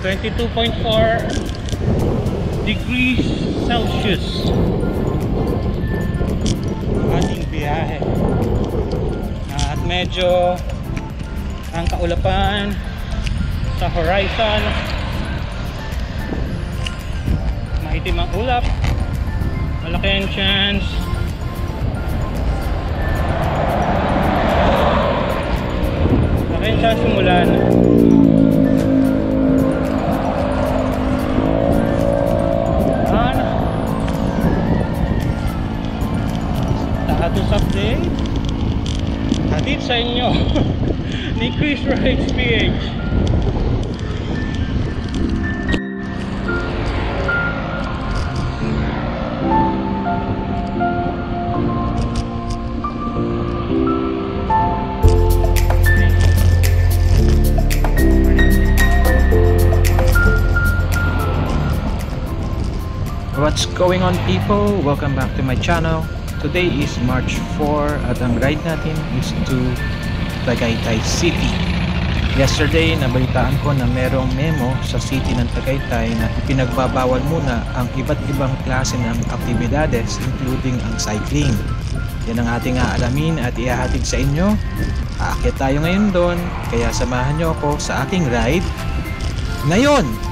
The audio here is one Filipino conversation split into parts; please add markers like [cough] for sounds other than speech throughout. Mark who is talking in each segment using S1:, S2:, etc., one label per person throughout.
S1: 22.4 degrees Celsius. Ating biyahe. At medyo ang kaulapan sa horizon. Maitim ang ulap. Malaki ang chance. Malaki ang chance umulan
S2: What's going on people? Welcome back to my channel. Today is March 4 at ang ride natin is to Tagaytay City. Yesterday, nabalitaan ko na merong memo sa city ng Tagaytay na ipinagbabawal muna ang iba't ibang klase ng aktibidades including ang cycling. Yan ang ating aalamin at ihahatid sa inyo. Aakyat tayo ngayon doon, kaya samahan nyo ako sa aking ride ngayon!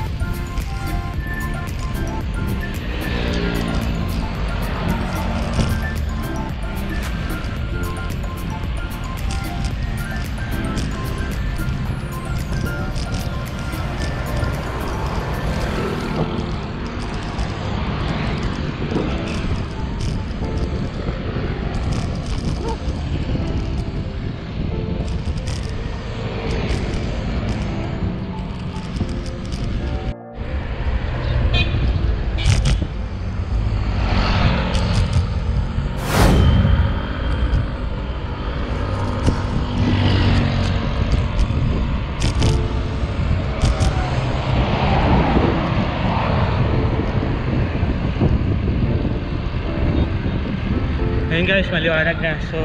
S1: Ayun guys, maliwanag na. So,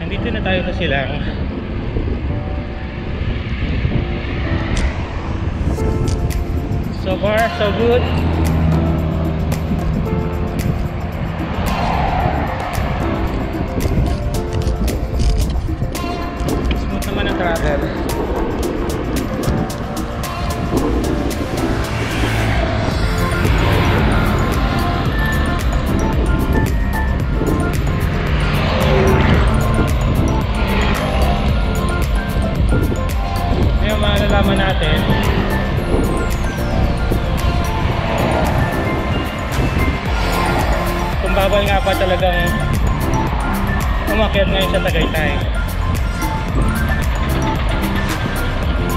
S1: nandito na tayo sa silang. So far, so good. Smooth naman ang travel. Bawal nga ba talagang umakyat ngayon sa Tagaytay.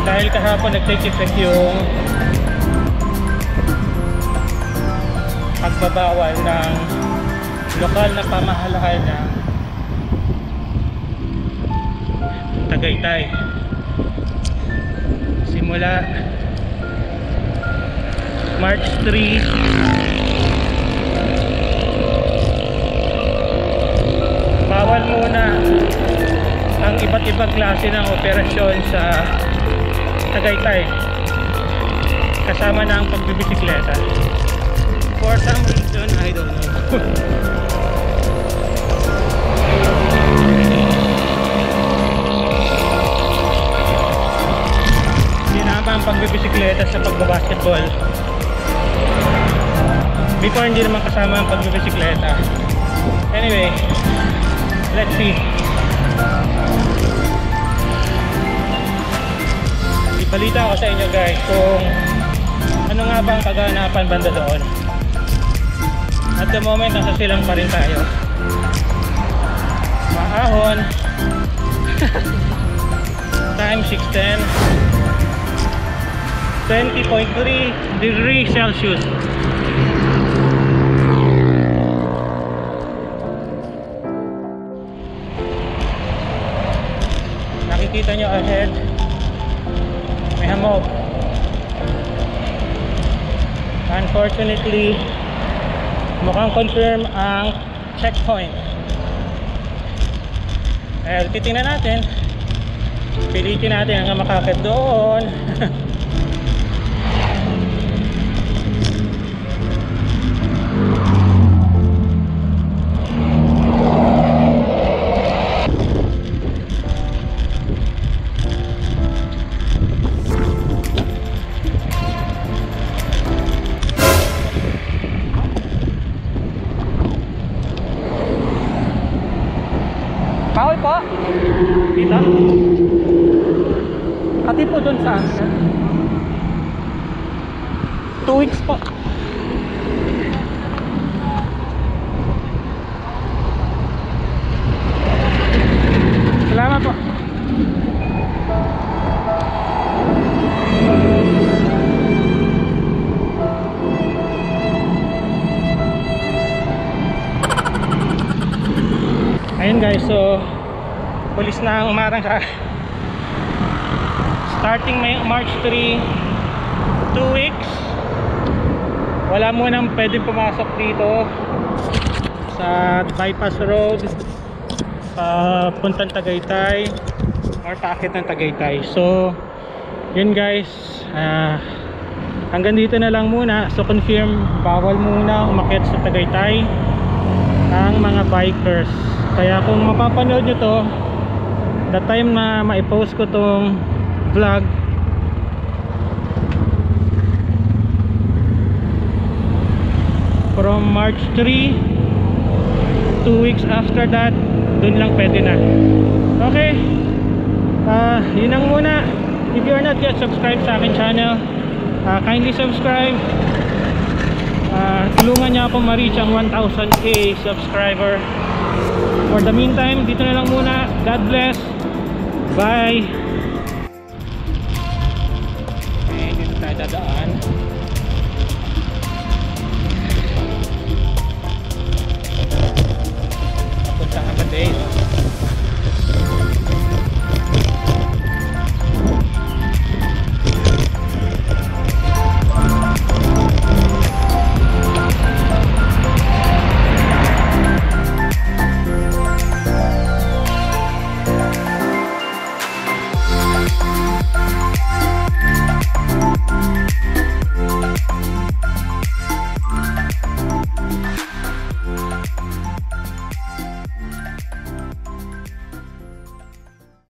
S1: Dahil kahapon nag-take effect yung pagbabawal ng lokal na pamahalaan ng Tagaytay simula March 3 ibang klase ng operasyon sa Tagaytay kasama na ang pagbibisikleta for some reason I don't know ang pagbibisikleta sa pagbabasketball. Before hindi naman kasama ang pagbibisikleta. Anyway, let's see. Ibalita ko sa inyo guys kung ano nga ba ang kaganapan banda doon. At the moment, nasa silang pa rin tayo. Maahon. Time 610. 20.3 degrees Celsius. Nakikita nyo ahead, may hamog. Unfortunately, mukhang confirm ang checkpoint. Eh, titingnan natin. Pilitin natin ang makakit doon. [laughs] Bawal po. Dito. Pati po dun sa amin. weeks po. Salamat po. Guys, so pulis na ang umarang sa starting May, March 3 2 weeks. Wala mo nang pwedeng pumasok dito sa bypass road papuntang Tagaytay or paakit ng Tagaytay. So yun guys ah, hanggang dito na lang muna. So confirm bawal muna umakyat sa Tagaytay ang mga bikers kaya kung mapapanood nyo to the time na maipost ko tong vlog. From March 3 2 weeks after that dun lang pwede na. Okay. Uh, yun lang muna. If you are not yet subscribed sa akin channel uh, kindly subscribe. Uh, tulungan niya ako ma-reach ang 1000k subscriber for the meantime dito na lang muna. God bless. Bye. Eh dito tayo dadaan. Papunta Amadeo